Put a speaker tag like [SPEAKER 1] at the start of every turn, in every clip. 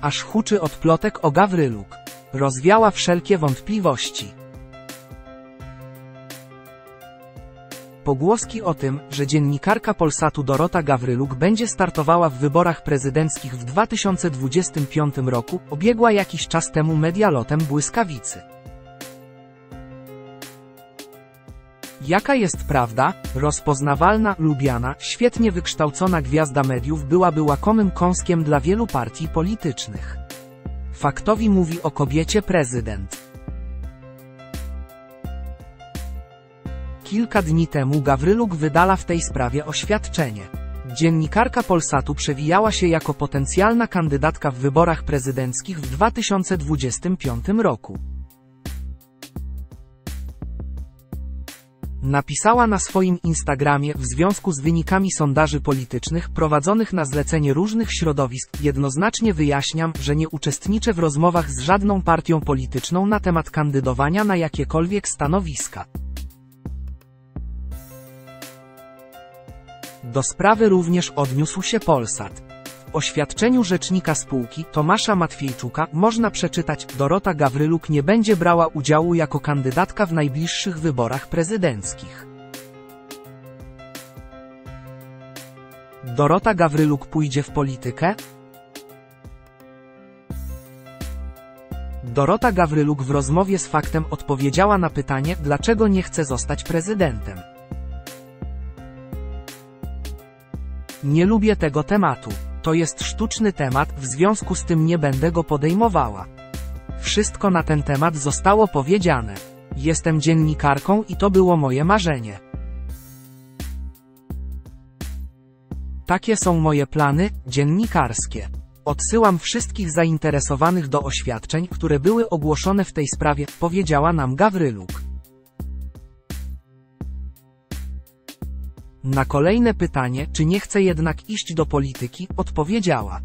[SPEAKER 1] Aż huczy od plotek o Gawryluk. Rozwiała wszelkie wątpliwości. Pogłoski o tym, że dziennikarka Polsatu Dorota Gawryluk będzie startowała w wyborach prezydenckich w 2025 roku, obiegła jakiś czas temu medialotem błyskawicy. Jaka jest prawda? Rozpoznawalna, lubiana, świetnie wykształcona gwiazda mediów byłaby łakomym kąskiem dla wielu partii politycznych. Faktowi mówi o kobiecie prezydent. Kilka dni temu Gawryluk wydala w tej sprawie oświadczenie. Dziennikarka Polsatu przewijała się jako potencjalna kandydatka w wyborach prezydenckich w 2025 roku. Napisała na swoim Instagramie w związku z wynikami sondaży politycznych prowadzonych na zlecenie różnych środowisk, jednoznacznie wyjaśniam, że nie uczestniczę w rozmowach z żadną partią polityczną na temat kandydowania na jakiekolwiek stanowiska. Do sprawy również odniósł się Polsat. Oświadczeniu rzecznika spółki Tomasza Matwiejczuka można przeczytać, Dorota Gawryluk nie będzie brała udziału jako kandydatka w najbliższych wyborach prezydenckich. Dorota Gawryluk pójdzie w politykę? Dorota Gawryluk w rozmowie z faktem odpowiedziała na pytanie, dlaczego nie chce zostać prezydentem. Nie lubię tego tematu. To jest sztuczny temat, w związku z tym nie będę go podejmowała. Wszystko na ten temat zostało powiedziane. Jestem dziennikarką i to było moje marzenie. Takie są moje plany dziennikarskie. Odsyłam wszystkich zainteresowanych do oświadczeń, które były ogłoszone w tej sprawie, powiedziała nam Gawryluk. Na kolejne pytanie, czy nie chce jednak iść do polityki, odpowiedziała.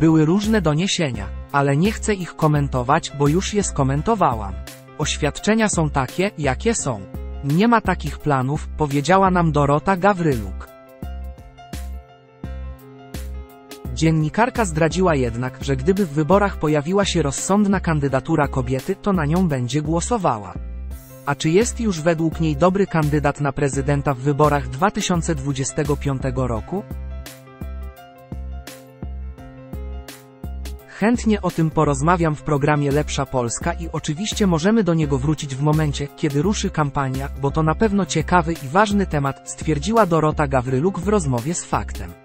[SPEAKER 1] Były różne doniesienia, ale nie chcę ich komentować, bo już je skomentowałam. Oświadczenia są takie, jakie są. Nie ma takich planów, powiedziała nam Dorota Gawryluk. Dziennikarka zdradziła jednak, że gdyby w wyborach pojawiła się rozsądna kandydatura kobiety, to na nią będzie głosowała. A czy jest już według niej dobry kandydat na prezydenta w wyborach 2025 roku? Chętnie o tym porozmawiam w programie Lepsza Polska i oczywiście możemy do niego wrócić w momencie, kiedy ruszy kampania, bo to na pewno ciekawy i ważny temat, stwierdziła Dorota Gawryluk w rozmowie z Faktem.